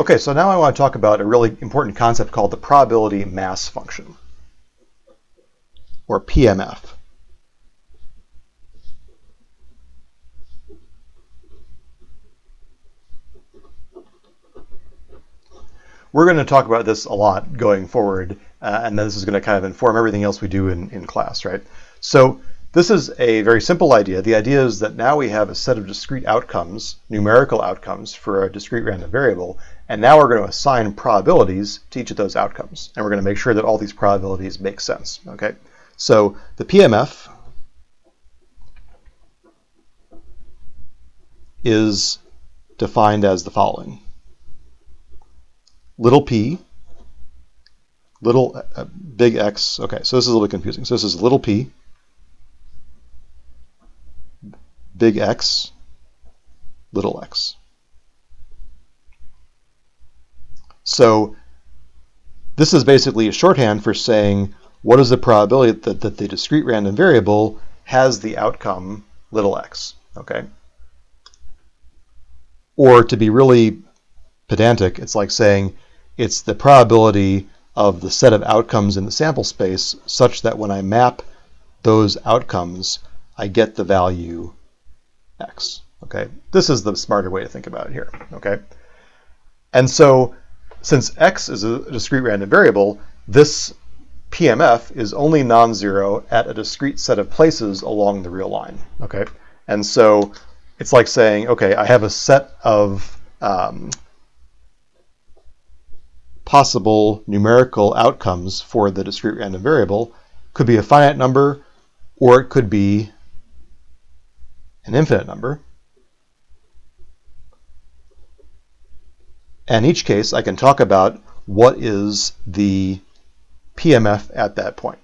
Okay, so now I want to talk about a really important concept called the probability mass function, or PMF. We're going to talk about this a lot going forward, uh, and this is going to kind of inform everything else we do in, in class, right? So this is a very simple idea. The idea is that now we have a set of discrete outcomes, numerical outcomes for a discrete random variable, and now we're going to assign probabilities to each of those outcomes, and we're going to make sure that all these probabilities make sense, okay? So the PMF is defined as the following little p, little uh, big X. Okay, so this is a little bit confusing. So this is little p, big X, little x. So this is basically a shorthand for saying what is the probability that, that the discrete random variable has the outcome little x, okay? Or to be really pedantic, it's like saying it's the probability of the set of outcomes in the sample space such that when I map those outcomes, I get the value x. Okay, this is the smarter way to think about it here. Okay, and so since x is a discrete random variable, this PMF is only non-zero at a discrete set of places along the real line. Okay, and so it's like saying, okay, I have a set of um, possible numerical outcomes for the discrete random variable. Could be a finite number, or it could be an infinite number. In each case, I can talk about what is the PMF at that point.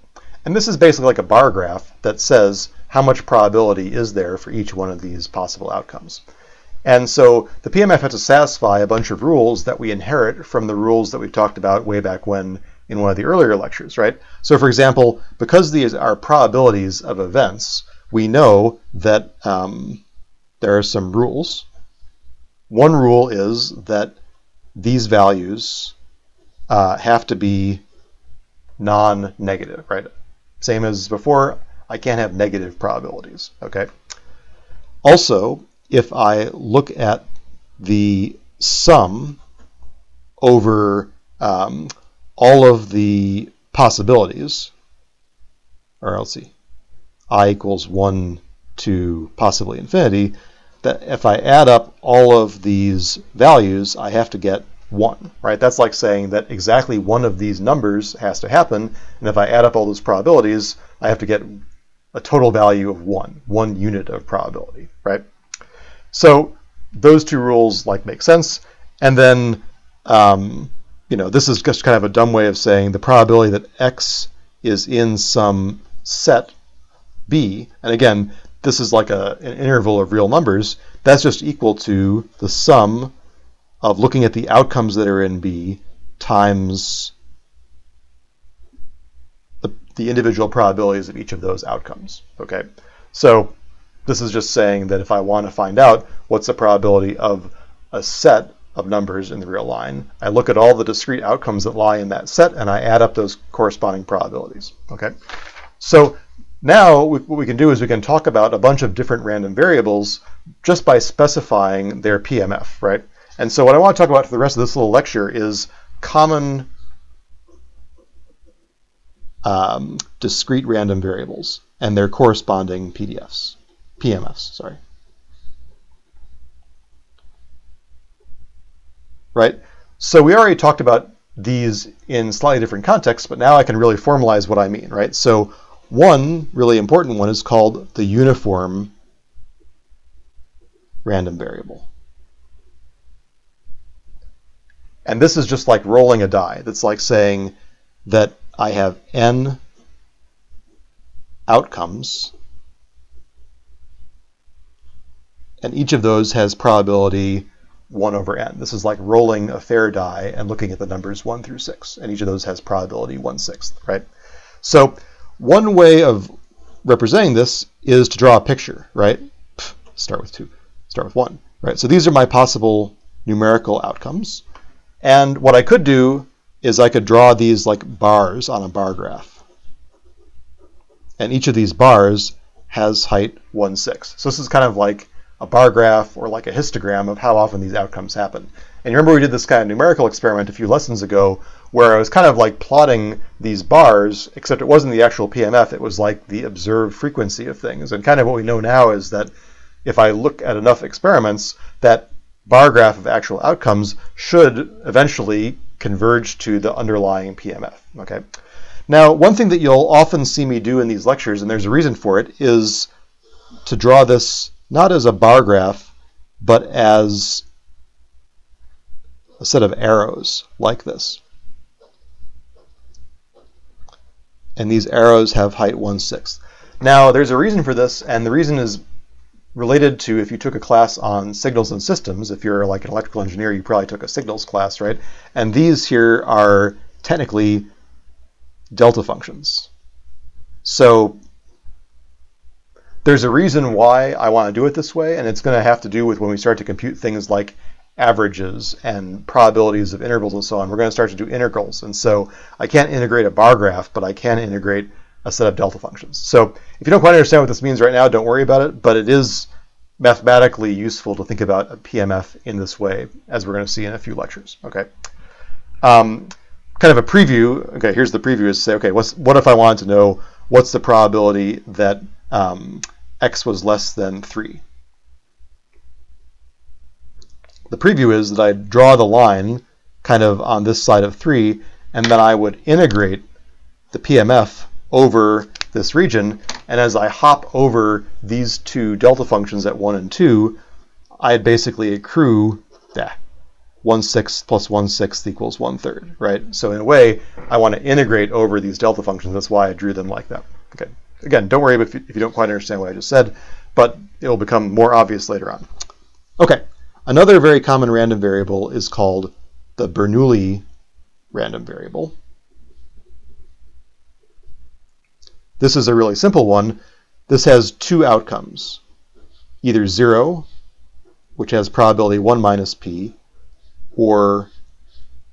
And this is basically like a bar graph that says how much probability is there for each one of these possible outcomes. And so the PMF has to satisfy a bunch of rules that we inherit from the rules that we talked about way back when in one of the earlier lectures, right? So for example, because these are probabilities of events, we know that um, there are some rules. One rule is that these values uh, have to be non-negative, right? Same as before, I can't have negative probabilities, okay? Also, if I look at the sum over um, all of the possibilities, or let's see, i equals 1 to possibly infinity, that if I add up all of these values, I have to get 1, right? That's like saying that exactly one of these numbers has to happen, and if I add up all those probabilities, I have to get a total value of 1, one unit of probability, right? So those two rules like make sense. And then, um, you know, this is just kind of a dumb way of saying the probability that x is in some set b, and again, this is like a, an interval of real numbers, that's just equal to the sum of looking at the outcomes that are in b times the, the individual probabilities of each of those outcomes. Okay, so this is just saying that if I want to find out what's the probability of a set of numbers in the real line, I look at all the discrete outcomes that lie in that set and I add up those corresponding probabilities. Okay, so now what we can do is we can talk about a bunch of different random variables just by specifying their PMF, right? And so what I want to talk about for the rest of this little lecture is common um, discrete random variables and their corresponding PDFs. PMFs, sorry. Right? So we already talked about these in slightly different contexts, but now I can really formalize what I mean, right? So one really important one is called the uniform random variable. And this is just like rolling a die. That's like saying that I have n outcomes and each of those has probability 1 over n. This is like rolling a fair die and looking at the numbers 1 through 6, and each of those has probability 1 sixth, right? So one way of representing this is to draw a picture, right? Start with 2, start with 1, right? So these are my possible numerical outcomes. And what I could do is I could draw these like bars on a bar graph. And each of these bars has height 1, 6. So this is kind of like a bar graph or like a histogram of how often these outcomes happen. And remember we did this kind of numerical experiment a few lessons ago where I was kind of like plotting these bars, except it wasn't the actual PMF, it was like the observed frequency of things. And kind of what we know now is that if I look at enough experiments, that bar graph of actual outcomes should eventually converge to the underlying PMF. Okay. Now, one thing that you'll often see me do in these lectures, and there's a reason for it, is to draw this not as a bar graph, but as a set of arrows like this. And these arrows have height 1 6. Now, there's a reason for this, and the reason is related to if you took a class on signals and systems. If you're like an electrical engineer, you probably took a signals class, right? And these here are technically delta functions. So there's a reason why I want to do it this way, and it's going to have to do with when we start to compute things like averages and probabilities of intervals and so on. We're going to start to do integrals. And so I can't integrate a bar graph, but I can integrate a set of delta functions. So if you don't quite understand what this means right now, don't worry about it, but it is mathematically useful to think about a PMF in this way, as we're going to see in a few lectures. Okay. Um, kind of a preview. Okay, here's the preview is say, okay, what's what if I wanted to know what's the probability that um, x was less than 3? The preview is that I draw the line kind of on this side of 3, and then I would integrate the PMF over this region. And as I hop over these two delta functions at 1 and 2, I'd basically accrue that 1 sixth plus 1 sixth equals 1 third, right? So in a way, I want to integrate over these delta functions. That's why I drew them like that. Okay. Again, don't worry if you, if you don't quite understand what I just said, but it will become more obvious later on. Okay. Another very common random variable is called the Bernoulli random variable. This is a really simple one. This has two outcomes, either 0, which has probability 1 minus p, or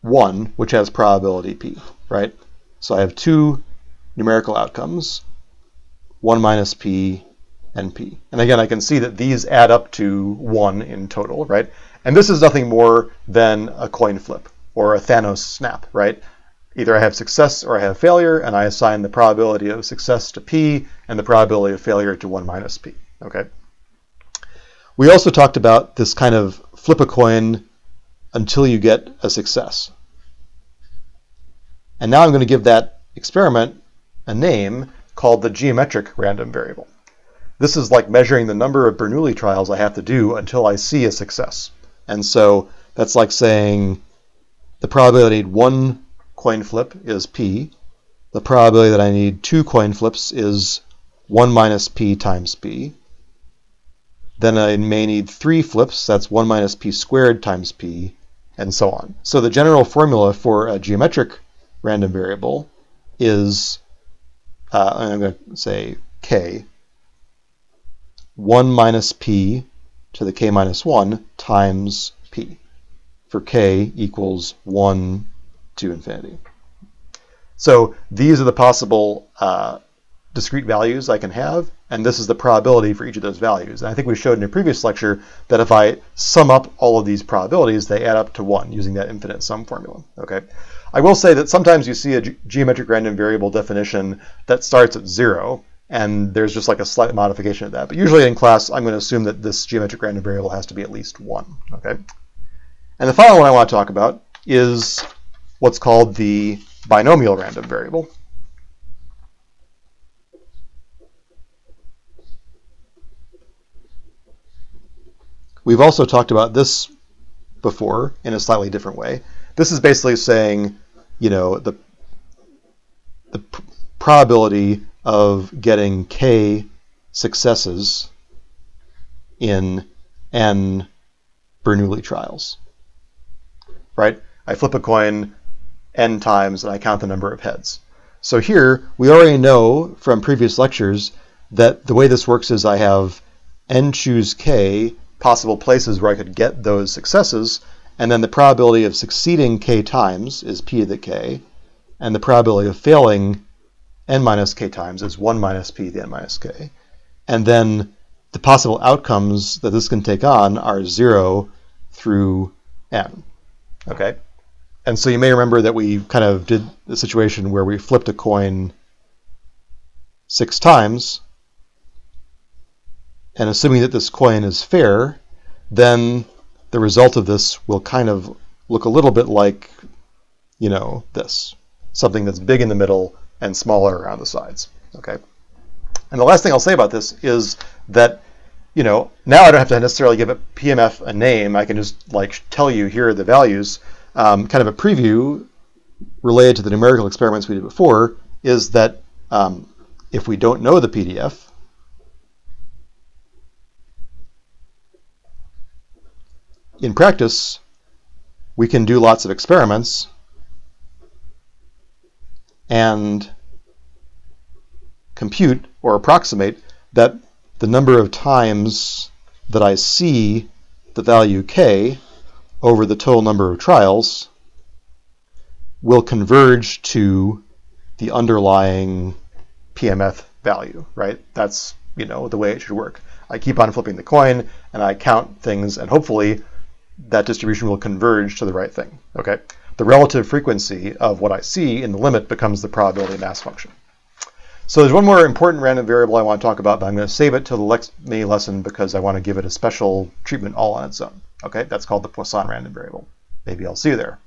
1, which has probability p, right? So I have two numerical outcomes, 1 minus p and p. And again, I can see that these add up to 1 in total, right? And this is nothing more than a coin flip or a Thanos snap, right? either I have success or I have failure, and I assign the probability of success to p and the probability of failure to 1 minus p. Okay. We also talked about this kind of flip a coin until you get a success. And now I'm going to give that experiment a name called the geometric random variable. This is like measuring the number of Bernoulli trials I have to do until I see a success. And so that's like saying the probability one coin flip is p. The probability that I need two coin flips is 1 minus p times p. Then I may need three flips, that's 1 minus p squared times p, and so on. So the general formula for a geometric random variable is, uh, I'm going to say k, 1 minus p to the k minus 1 times p, for k equals 1 to infinity. So these are the possible uh, discrete values I can have, and this is the probability for each of those values. And I think we showed in a previous lecture that if I sum up all of these probabilities, they add up to 1 using that infinite sum formula. Okay. I will say that sometimes you see a ge geometric random variable definition that starts at 0, and there's just like a slight modification of that. But usually in class, I'm going to assume that this geometric random variable has to be at least 1. Okay. And the final one I want to talk about is what's called the binomial random variable. We've also talked about this before in a slightly different way. This is basically saying, you know, the the probability of getting k successes in n Bernoulli trials. Right? I flip a coin, n times, and I count the number of heads. So here, we already know from previous lectures that the way this works is I have n choose k possible places where I could get those successes, And then the probability of succeeding k times is p to the k, and the probability of failing n minus k times is 1 minus p to the n minus k. And then the possible outcomes that this can take on are 0 through n. Okay? And so you may remember that we kind of did the situation where we flipped a coin six times, and assuming that this coin is fair, then the result of this will kind of look a little bit like, you know, this. Something that's big in the middle and smaller around the sides. Okay? And the last thing I'll say about this is that, you know, now I don't have to necessarily give a PMF a name. I can just like tell you here are the values. Um, kind of a preview related to the numerical experiments we did before is that um, if we don't know the PDF, in practice, we can do lots of experiments and compute or approximate that the number of times that I see the value k over the total number of trials will converge to the underlying PMF value, right? That's, you know, the way it should work. I keep on flipping the coin and I count things and hopefully that distribution will converge to the right thing, okay? The relative frequency of what I see in the limit becomes the probability mass function. So there's one more important random variable I want to talk about, but I'm going to save it till the next mini lesson because I want to give it a special treatment all on its own. Okay, that's called the Poisson random variable. Maybe I'll see you there.